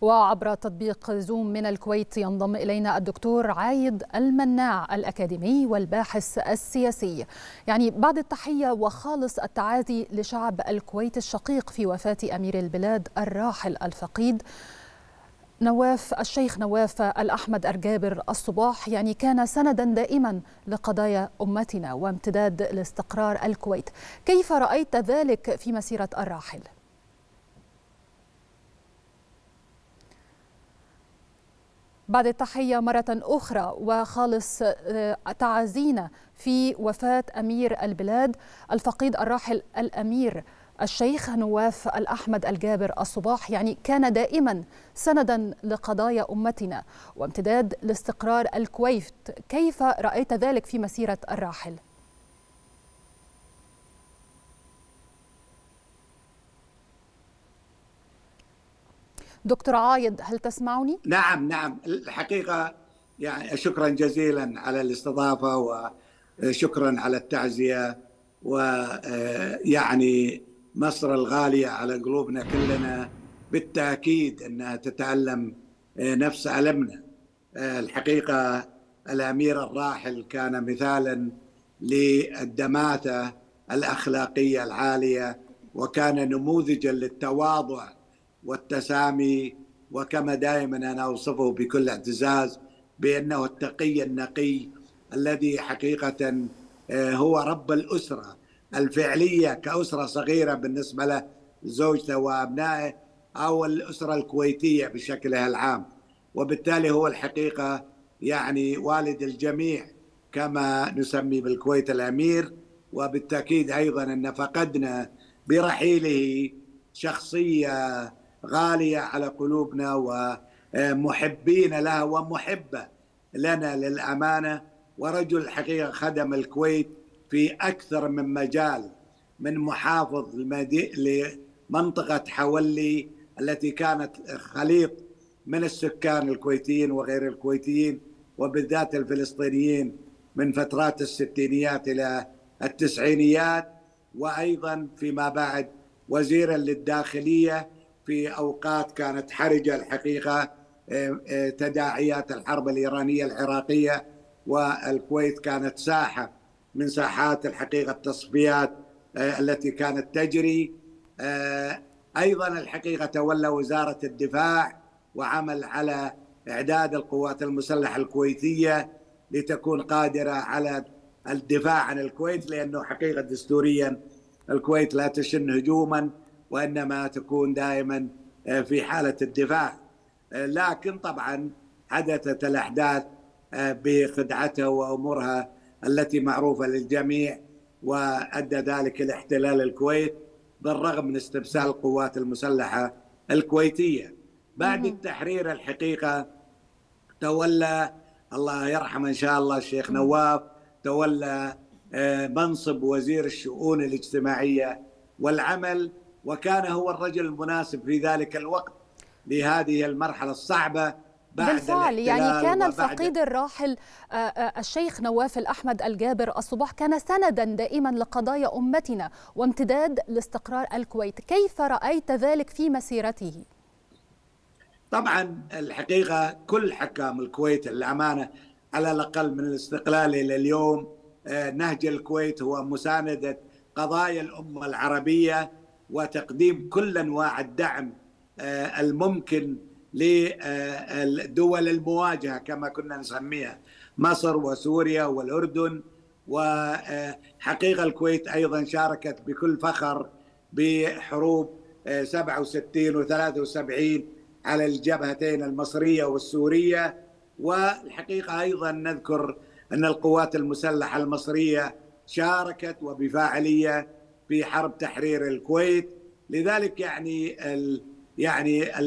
وعبر تطبيق زوم من الكويت ينضم إلينا الدكتور عايد المناع الأكاديمي والباحث السياسي. يعني بعد التحية وخالص التعازي لشعب الكويت الشقيق في وفاة أمير البلاد الراحل الفقيد نواف الشيخ نواف الأحمد أرجابر الصباح. يعني كان سندا دائما لقضايا أمتنا وامتداد لاستقرار الكويت. كيف رأيت ذلك في مسيرة الراحل؟ بعد التحية مرة أخرى وخالص تعازينا في وفاة أمير البلاد الفقيد الراحل الأمير الشيخ نواف الأحمد الجابر الصباح يعني كان دائما سندا لقضايا أمتنا وامتداد لاستقرار الكويت كيف رأيت ذلك في مسيرة الراحل؟ دكتور عايد هل تسمعني؟ نعم نعم الحقيقة يعني شكرا جزيلا على الاستضافة وشكرا على التعزية ويعني مصر الغالية على قلوبنا كلنا بالتأكيد أنها تتألم نفس ألمنا الحقيقة الأمير الراحل كان مثالا للدماثة الأخلاقية العالية وكان نموذجا للتواضع والتسامي وكما دائما أنا أوصفه بكل اعتزاز بأنه التقي النقي الذي حقيقة هو رب الأسرة الفعلية كأسرة صغيرة بالنسبة له زوجته وأبنائه أو الأسرة الكويتية بشكلها العام. وبالتالي هو الحقيقة يعني والد الجميع كما نسمي بالكويت الأمير. وبالتأكيد أيضا أن فقدنا برحيله شخصية غالية على قلوبنا ومحبين لها ومحبة لنا للأمانة. ورجل حقيقة خدم الكويت في أكثر من مجال من محافظ لمنطقة حولي التي كانت خليط من السكان الكويتيين وغير الكويتيين وبالذات الفلسطينيين من فترات الستينيات إلى التسعينيات. وأيضا فيما بعد وزيرا للداخلية في أوقات كانت حرجة الحقيقة تداعيات الحرب الإيرانية العراقية والكويت كانت ساحة من ساحات الحقيقة التصفيات التي كانت تجري. أيضا الحقيقة تولى وزارة الدفاع وعمل على إعداد القوات المسلحة الكويتية لتكون قادرة على الدفاع عن الكويت لأنه حقيقة دستوريا الكويت لا تشن هجوما. وإنما تكون دائما في حالة الدفاع. لكن طبعا حدثت الأحداث بخدعتها وأمورها التي معروفة للجميع وأدى ذلك إلى احتلال الكويت بالرغم من استبسال القوات المسلحة الكويتية. بعد التحرير الحقيقة تولى الله يرحمه إن شاء الله الشيخ نواف تولى منصب وزير الشؤون الاجتماعية والعمل وكان هو الرجل المناسب في ذلك الوقت لهذه المرحلة الصعبة بعد بالفعل يعني كان الفقيد الراحل الشيخ نواف الأحمد الجابر الصباح كان سندا دائما لقضايا أمتنا وامتداد لاستقرار الكويت كيف رأيت ذلك في مسيرته؟ طبعا الحقيقة كل حكام الكويت الأمانة على الأقل من الاستقلال إلى اليوم نهج الكويت هو مساندة قضايا الأمة العربية وتقديم كل أنواع الدعم الممكن للدول المواجهة كما كنا نسميها مصر وسوريا والأردن. وحقيقة الكويت أيضا شاركت بكل فخر بحروب 67 و 73 على الجبهتين المصرية والسورية. والحقيقة أيضا نذكر أن القوات المسلحة المصرية شاركت وبفاعلية في حرب تحرير الكويت. لذلك يعني ال يعني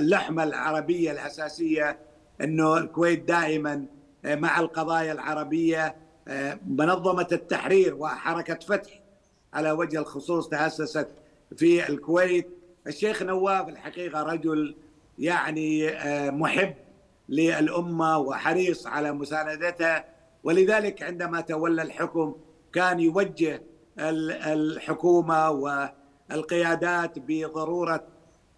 اللحمة العربية الأساسية أنه الكويت دائما مع القضايا العربية منظمة التحرير وحركة فتح على وجه الخصوص تأسست في الكويت. الشيخ نواف الحقيقة رجل يعني محب للأمة وحريص على مساندتها. ولذلك عندما تولى الحكم كان يوجه الحكومة والقيادات بضرورة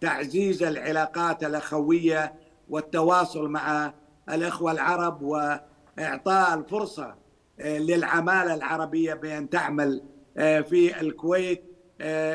تعزيز العلاقات الأخوية والتواصل مع الأخوة العرب وإعطاء الفرصة للعمالة العربية بأن تعمل في الكويت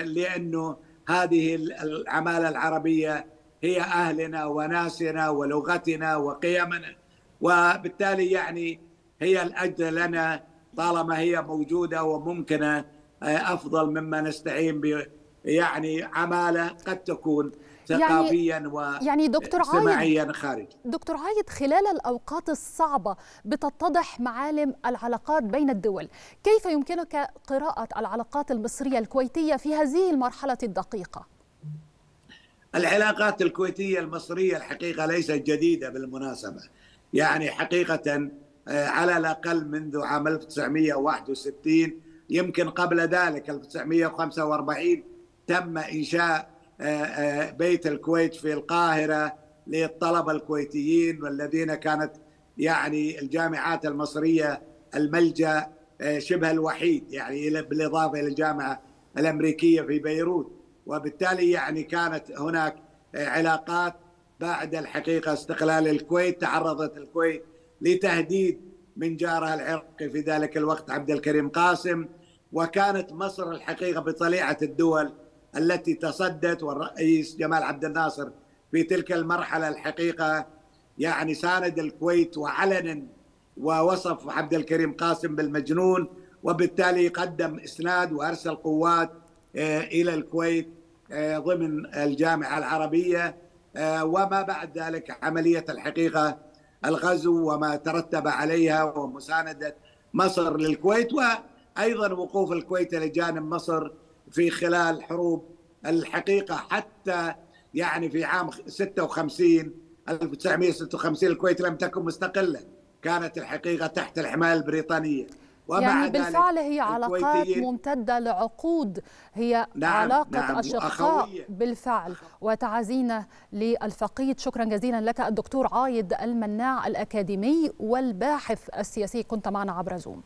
لأنه هذه العمالة العربية هي أهلنا وناسنا ولغتنا وقيمنا وبالتالي يعني هي الأجر لنا طالما هي موجودة وممكنة أفضل مما نستعين ب يعني عمالة قد تكون ثقافيا يعني و يعني دكتور عايد خارج. دكتور عايد خلال الأوقات الصعبة بتتضح معالم العلاقات بين الدول كيف يمكنك قراءة العلاقات المصرية الكويتية في هذه المرحلة الدقيقة؟ العلاقات الكويتية المصرية الحقيقة ليست جديدة بالمناسبة. يعني حقيقة على الأقل منذ عام 1961 يمكن قبل ذلك 1945 تم إنشاء بيت الكويت في القاهرة للطلبة الكويتيين والذين كانت يعني الجامعات المصرية الملجأ شبه الوحيد يعني بالإضافة إلى الجامعة الأمريكية في بيروت. وبالتالي يعني كانت هناك علاقات بعد الحقيقة استقلال الكويت تعرضت الكويت لتهديد من جارها العراقي في ذلك الوقت عبد الكريم قاسم. وكانت مصر الحقيقة بطليعة الدول التي تصدت والرئيس جمال عبد الناصر في تلك المرحلة الحقيقة يعني ساند الكويت وعلنا ووصف عبد الكريم قاسم بالمجنون وبالتالي قدم إسناد وأرسل قوات إلى الكويت ضمن الجامعة العربية وما بعد ذلك عملية الحقيقة الغزو وما ترتب عليها ومساندة مصر للكويت. وأيضا وقوف الكويت لجانب مصر في خلال حروب الحقيقة حتى يعني في عام 56 1956 الكويت لم تكن مستقلة كانت الحقيقة تحت الحماية البريطانية. ومع يعني بالفعل هي علاقات ممتدة لعقود هي نعم علاقة نعم أشقاء أخوية. بالفعل وتعازينا للفقيد. شكرا جزيلا لك الدكتور عايد المناع الأكاديمي والباحث السياسي. كنت معنا عبر زوم.